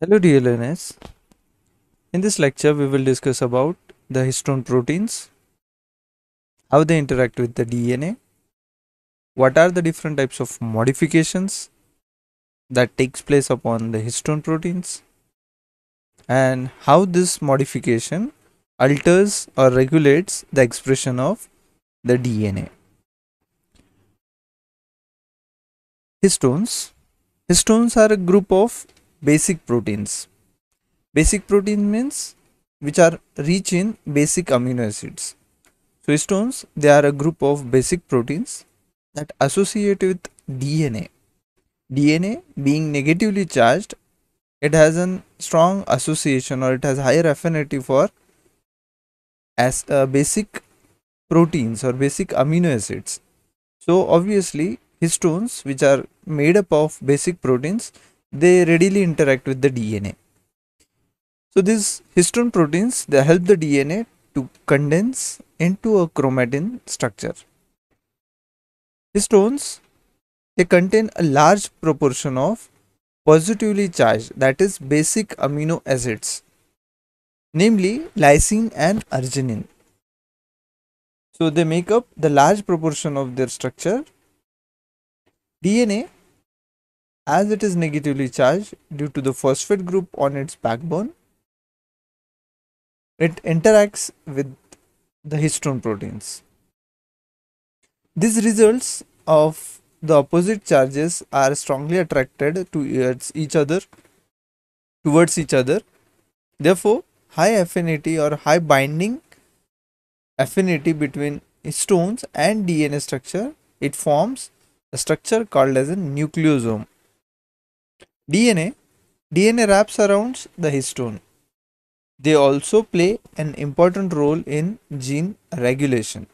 Hello dear learners. In this lecture we will discuss about the histone proteins, how they interact with the DNA, what are the different types of modifications that takes place upon the histone proteins and how this modification alters or regulates the expression of the DNA. Histones Histones are a group of basic proteins. Basic protein means which are rich in basic amino acids. So histones they are a group of basic proteins that associate with DNA. DNA being negatively charged, it has a strong association or it has higher affinity for as uh, basic proteins or basic amino acids. So obviously histones which are made up of basic proteins they readily interact with the DNA. So these histone proteins they help the DNA to condense into a chromatin structure. Histones they contain a large proportion of positively charged that is basic amino acids namely lysine and arginine. So they make up the large proportion of their structure. DNA as it is negatively charged due to the phosphate group on its backbone it interacts with the histone proteins. These results of the opposite charges are strongly attracted towards each other towards each other. Therefore high affinity or high binding affinity between histones and dna structure it forms a structure called as a nucleosome DNA DNA wraps around the histone. They also play an important role in gene regulation.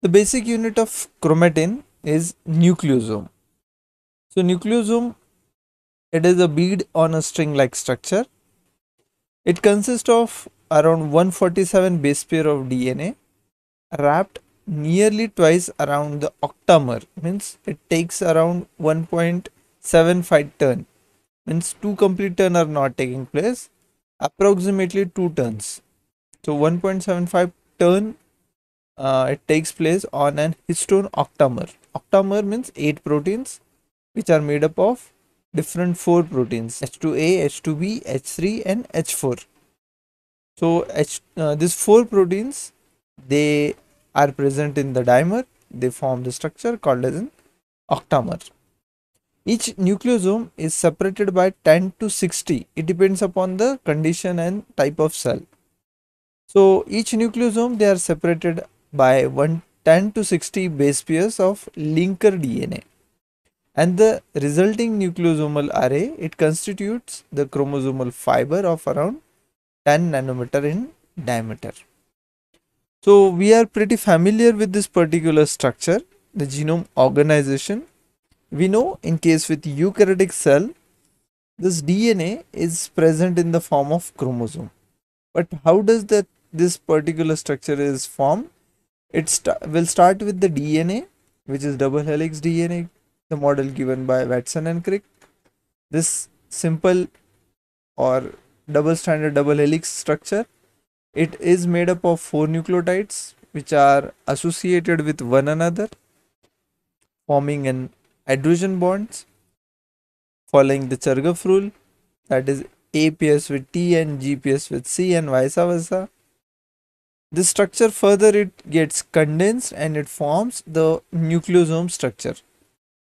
The basic unit of chromatin is nucleosome. So nucleosome it is a bead on a string like structure. It consists of around 147 base pair of DNA wrapped nearly twice around the octamer means it takes around 1.75 turn means two complete turn are not taking place approximately two turns. So 1.75 turn uh, it takes place on an histone octamer. Octamer means eight proteins which are made up of different four proteins h2a h2b h3 and h4 so h uh, these four proteins they are present in the dimer. They form the structure called as an octamer. Each nucleosome is separated by 10 to 60 it depends upon the condition and type of cell. So each nucleosome they are separated by 1 10 to 60 base pairs of linker dna and the resulting nucleosomal array it constitutes the chromosomal fiber of around 10 nanometer in diameter so we are pretty familiar with this particular structure, the genome organization. We know in case with eukaryotic cell, this DNA is present in the form of chromosome. But how does that this particular structure is formed? It st will start with the DNA, which is double helix DNA, the model given by Watson and Crick. This simple or double stranded double helix structure it is made up of four nucleotides which are associated with one another forming an hydrogen bonds following the Chargaff rule that is A pairs with T and G pairs with C and vice versa. This structure further it gets condensed and it forms the nucleosome structure.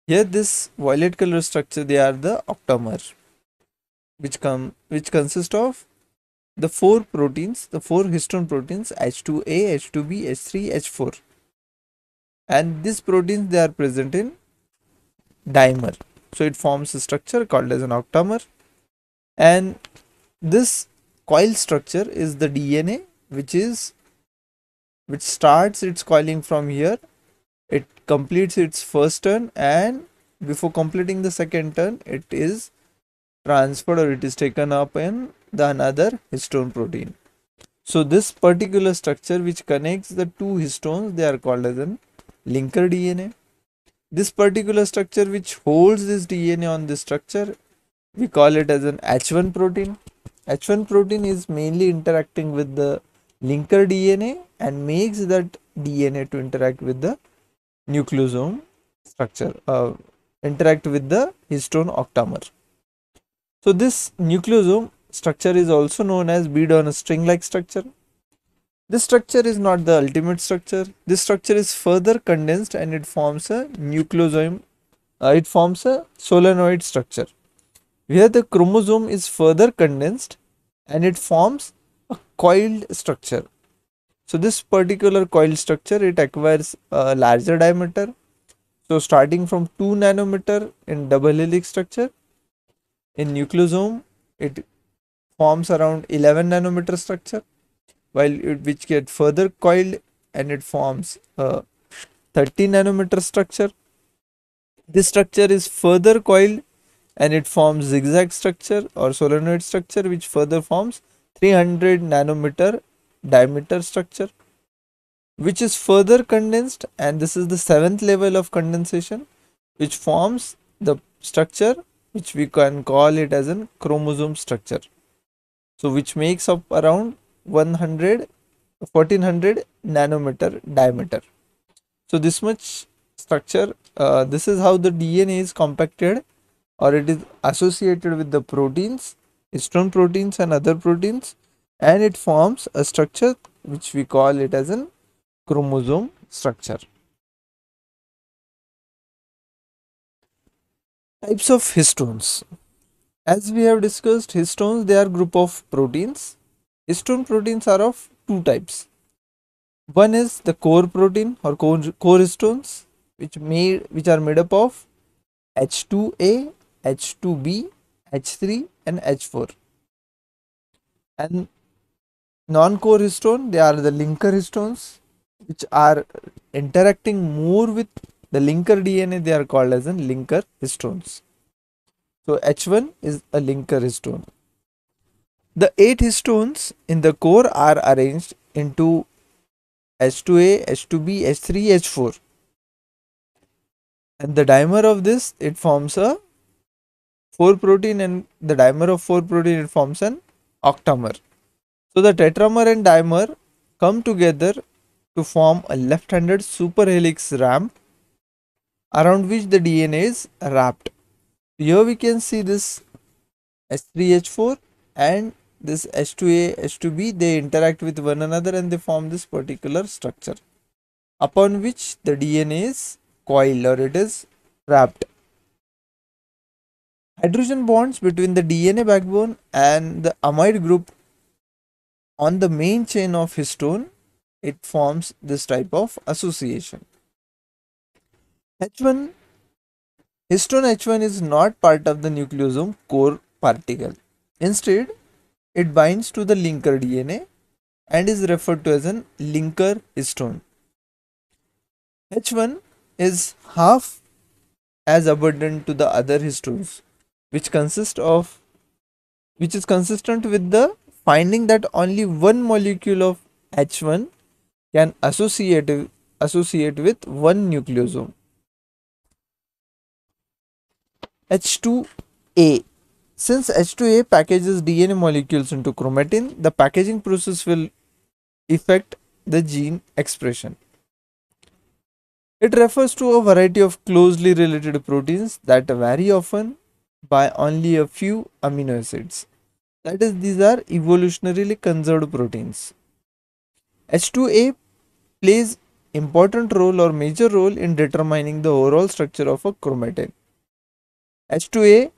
Here this violet color structure they are the octamer which come which consist of the four proteins, the four histone proteins H2A, H2B, H3, H4 and these proteins they are present in dimer. So it forms a structure called as an octamer. And this coil structure is the DNA which is which starts its coiling from here. It completes its first turn and before completing the second turn it is transferred or it is taken up in the another histone protein. So this particular structure which connects the two histones they are called as an linker DNA. this particular structure which holds this DNA on this structure, we call it as an H1 protein. H1 protein is mainly interacting with the linker DNA and makes that DNA to interact with the nucleosome structure, uh, interact with the histone octamer. So this nucleosome structure is also known as bead on a string like structure. This structure is not the ultimate structure. This structure is further condensed and it forms a nucleosome. Uh, it forms a solenoid structure where the chromosome is further condensed and it forms a coiled structure. So this particular coiled structure it acquires a larger diameter. So starting from 2 nanometer in double helix structure in nucleosome it forms around 11 nanometer structure while it, which get further coiled and it forms a 30 nanometer structure. This structure is further coiled and it forms zigzag structure or solenoid structure which further forms 300 nanometer diameter structure which is further condensed and this is the seventh level of condensation which forms the structure which we can call it as a chromosome structure so which makes up around 100 1400 nanometer diameter. So this much structure uh, this is how the dna is compacted or it is associated with the proteins histone proteins and other proteins and it forms a structure which we call it as a chromosome structure. Types of histones as we have discussed histones they are group of proteins. Histone proteins are of two types. One is the core protein or core, core histones which made which are made up of h2a h2b h3 and h4 and non-core histone they are the linker histones which are interacting more with the linker dna they are called as a linker histones so h1 is a linker histone the eight histones in the core are arranged into H2A, H2B, H3, H4. And the dimer of this, it forms a 4 protein and the dimer of 4 protein, it forms an octamer. So the tetramer and dimer come together to form a left-handed superhelix ramp around which the DNA is wrapped. Here we can see this H3H4 and this H2A, H2B, they interact with one another and they form this particular structure upon which the DNA is coiled or it is wrapped. Hydrogen bonds between the DNA backbone and the amide group on the main chain of histone, it forms this type of association. H1 Histone H1 is not part of the nucleosome core particle. Instead, it binds to the linker DNA and is referred to as an linker histone. H1 is half as abundant to the other histones which consist of which is consistent with the finding that only one molecule of H1 can associate associate with one nucleosome. H2A since H2A packages DNA molecules into chromatin, the packaging process will affect the gene expression. It refers to a variety of closely related proteins that vary often by only a few amino acids. That is, these are evolutionarily conserved proteins. H2A plays important role or major role in determining the overall structure of a chromatin. H2A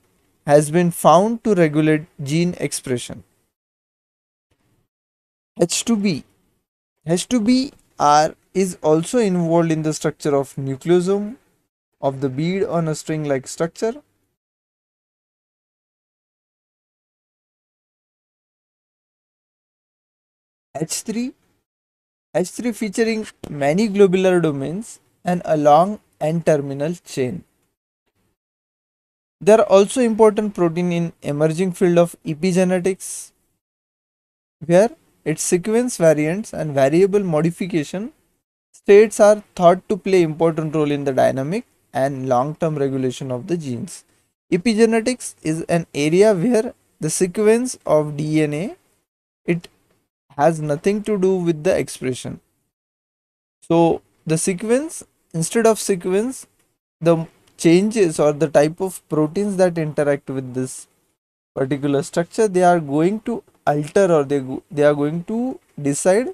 has been found to regulate gene expression. H2B H2B are is also involved in the structure of nucleosome of the bead on a string like structure. H3 H3 featuring many globular domains and a long N-terminal chain. They are also important protein in emerging field of epigenetics where its sequence variants and variable modification states are thought to play important role in the dynamic and long-term regulation of the genes. Epigenetics is an area where the sequence of DNA it has nothing to do with the expression. So the sequence instead of sequence the changes or the type of proteins that interact with this particular structure they are going to alter or they they are going to decide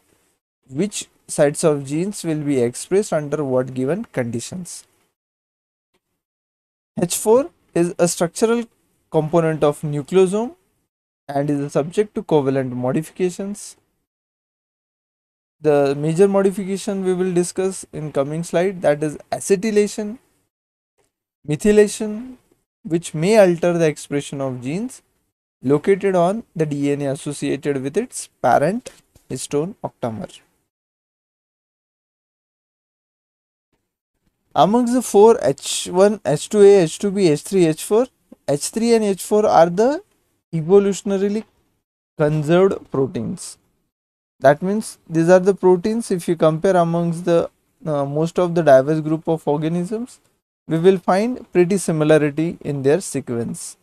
which sites of genes will be expressed under what given conditions. H4 is a structural component of nucleosome and is subject to covalent modifications. The major modification we will discuss in coming slide that is acetylation, methylation which may alter the expression of genes located on the DNA associated with its parent histone octamer. Amongst the four H1, H2A, H2B, H3, H4, H3 and H4 are the evolutionarily conserved proteins. That means these are the proteins if you compare amongst the uh, most of the diverse group of organisms, we will find pretty similarity in their sequence.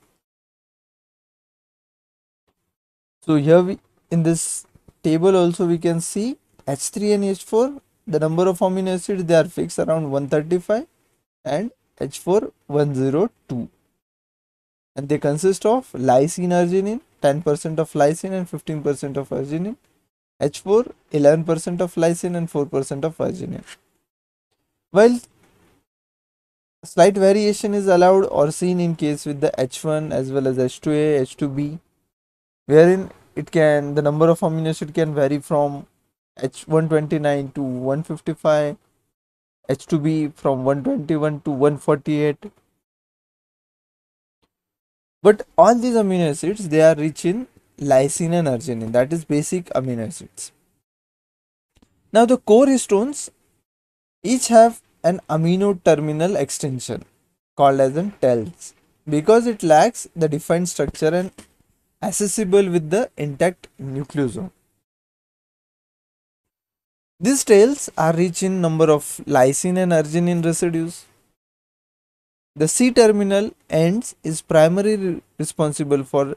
So here we, in this table also we can see H3 and H4 the number of amino acids they are fixed around 135 and H4 102 and they consist of lysine arginine 10% of lysine and 15% of arginine. H4 11% of lysine and 4% of arginine. While slight variation is allowed or seen in case with the H1 as well as H2A H2B wherein it can the number of amino acid can vary from H129 to 155, H2B from 121 to 148. But all these amino acids they are rich in lysine and arginine that is basic amino acids. Now the core histones each have an amino terminal extension called as an tails because it lacks the defined structure and accessible with the intact nucleosome. These tails are rich in number of lysine and arginine residues. The C-terminal ends is primarily responsible for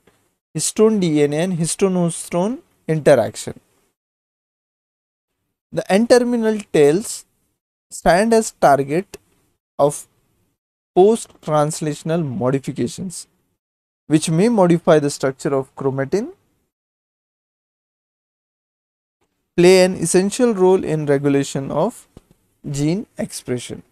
histone DNA and histone-histone interaction. The N-terminal tails stand as target of post-translational modifications which may modify the structure of chromatin play an essential role in regulation of gene expression.